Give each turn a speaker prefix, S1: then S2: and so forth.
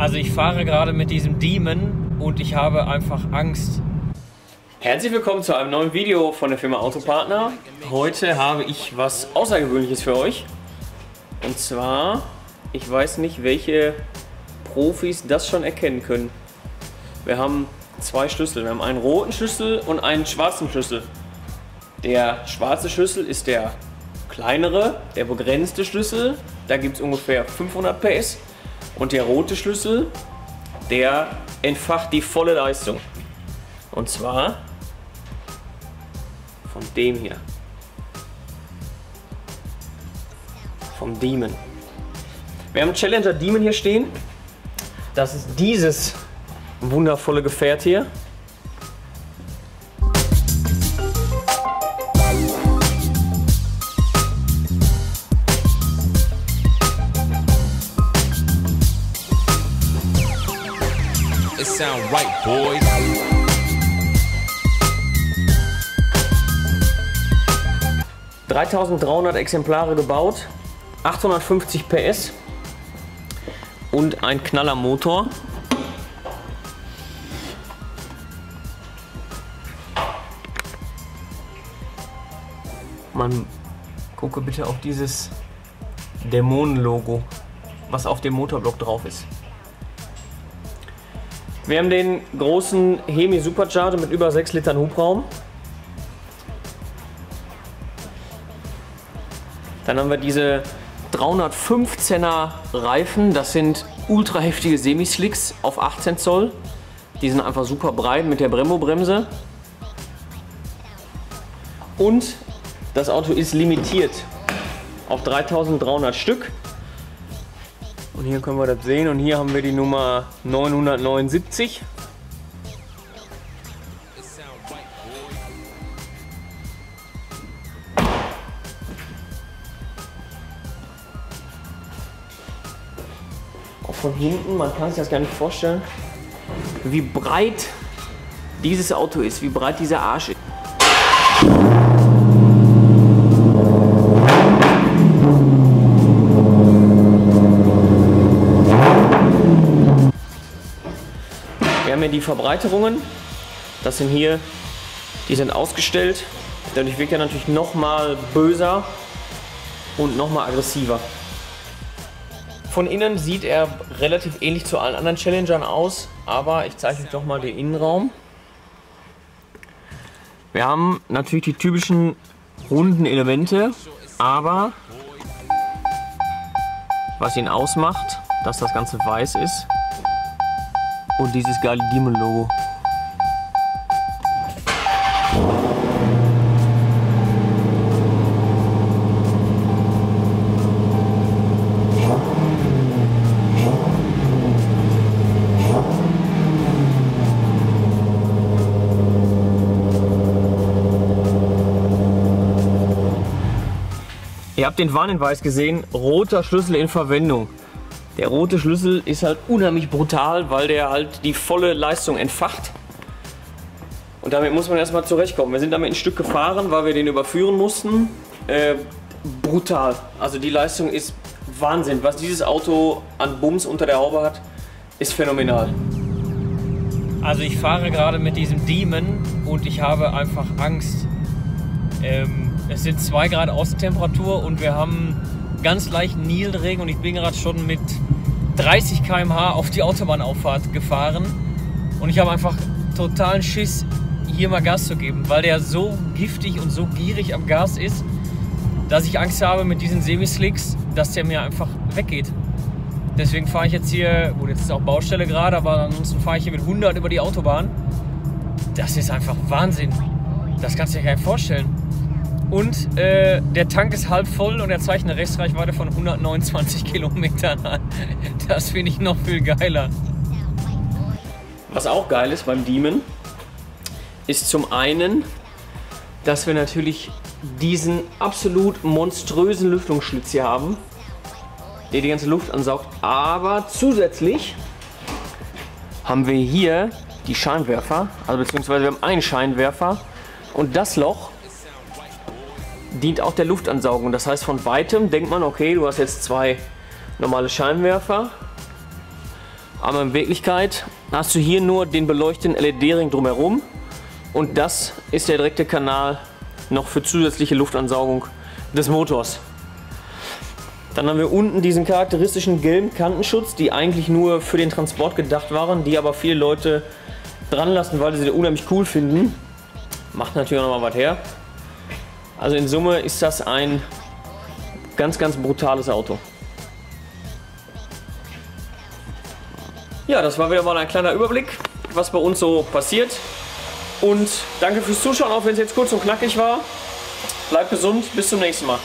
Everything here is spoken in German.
S1: Also ich fahre gerade mit diesem Demon und ich habe einfach Angst. Herzlich willkommen zu einem neuen Video von der Firma Autopartner. Heute habe ich was Außergewöhnliches für euch. Und zwar, ich weiß nicht, welche Profis das schon erkennen können. Wir haben zwei Schlüssel. Wir haben einen roten Schlüssel und einen schwarzen Schlüssel. Der schwarze Schlüssel ist der kleinere, der begrenzte Schlüssel. Da gibt es ungefähr 500 PS. Und der rote Schlüssel, der entfacht die volle Leistung. Und zwar von dem hier. Vom Demon. Wir haben Challenger Demon hier stehen. Das ist dieses wundervolle Gefährt hier.
S2: Sound right, boys.
S1: ...3300 Exemplare gebaut, 850 PS und ein Knallermotor. Man gucke bitte auf dieses Dämonen-Logo, was auf dem Motorblock drauf ist. Wir haben den großen Hemi Supercharger mit über 6 Litern Hubraum. Dann haben wir diese 315er Reifen, das sind ultra heftige Semislicks auf 18 Zoll. Die sind einfach super breit mit der Brembo-Bremse. Und das Auto ist limitiert auf 3300 Stück. Und hier können wir das sehen und hier haben wir die Nummer 979.
S2: It sound right, boys.
S1: Auch von hinten, man kann sich das gar nicht vorstellen, wie breit dieses Auto ist, wie breit dieser Arsch ist. Haben hier die Verbreiterungen. Das sind hier, die sind ausgestellt. Dadurch wirkt er natürlich noch mal böser und noch mal aggressiver. Von innen sieht er relativ ähnlich zu allen anderen Challengern aus, aber ich zeige euch doch mal den Innenraum. Wir haben natürlich die typischen runden Elemente, aber was ihn ausmacht, dass das Ganze weiß ist und dieses geile Demon-Logo. Ihr habt den Warnhinweis gesehen, roter Schlüssel in Verwendung. Der rote Schlüssel ist halt unheimlich brutal, weil der halt die volle Leistung entfacht. Und damit muss man erstmal zurechtkommen. Wir sind damit ein Stück gefahren, weil wir den überführen mussten. Äh, brutal. Also die Leistung ist Wahnsinn. Was dieses Auto an Bums unter der Haube hat, ist phänomenal. Also ich fahre gerade mit diesem Demon und ich habe einfach Angst. Ähm, es sind 2 Grad Außentemperatur und wir haben ganz leichten Nieselregen und ich bin gerade schon mit 30 km/h auf die Autobahnauffahrt gefahren und ich habe einfach totalen Schiss, hier mal Gas zu geben, weil der so giftig und so gierig am Gas ist, dass ich Angst habe mit diesen Semislicks, dass der mir einfach weggeht. Deswegen fahre ich jetzt hier, gut, jetzt ist auch Baustelle gerade, aber ansonsten fahre ich hier mit 100 über die Autobahn. Das ist einfach Wahnsinn. Das kannst du dir gar nicht vorstellen. Und äh, der Tank ist halb voll und er zeigt eine Restreichweite von 129 Kilometern an. Das finde ich noch viel geiler. Was auch geil ist beim Demon, ist zum einen, dass wir natürlich diesen absolut monströsen Lüftungsschlitz hier haben, der die ganze Luft ansaugt. Aber zusätzlich haben wir hier die Scheinwerfer, also beziehungsweise wir haben einen Scheinwerfer und das Loch dient auch der Luftansaugung. Das heißt, von weitem denkt man, okay, du hast jetzt zwei normale Scheinwerfer Aber in Wirklichkeit hast du hier nur den beleuchteten LED-Ring drumherum und das ist der direkte Kanal noch für zusätzliche Luftansaugung des Motors. Dann haben wir unten diesen charakteristischen gelben Kantenschutz, die eigentlich nur für den Transport gedacht waren, die aber viele Leute dran lassen, weil sie den unheimlich cool finden. Macht natürlich auch noch mal was her. Also in Summe ist das ein ganz, ganz brutales Auto. Ja, das war wieder mal ein kleiner Überblick, was bei uns so passiert. Und danke fürs Zuschauen, auch wenn es jetzt kurz und knackig war. Bleibt gesund, bis zum nächsten Mal.